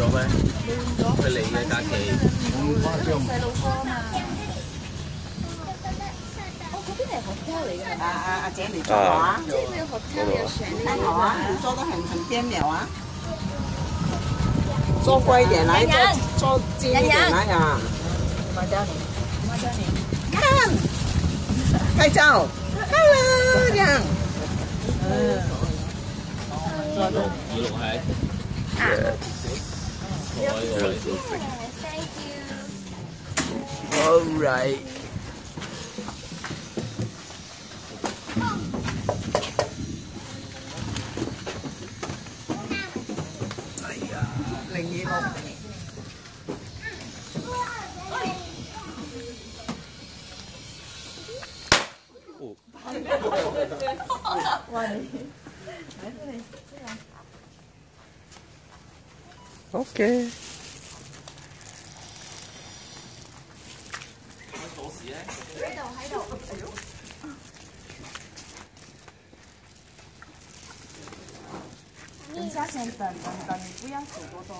咗咩？冇咗。佢嚟嘅假期。細路哥。hotel 嚟㗎。啊啊啊姐，你做啊？即系佢有 hotel 有船好啊，你做的很很边秒啊。做贵一点来，做做近一点来呀。我教你，我教你。看，拍照，hello，这样。嗯。二六二六系。啊。 thành nhị một ok. Hãy subscribe cho kênh Ghiền Mì Gõ Để không bỏ lỡ những video hấp dẫn 等一下先等等等，你不要煮多多。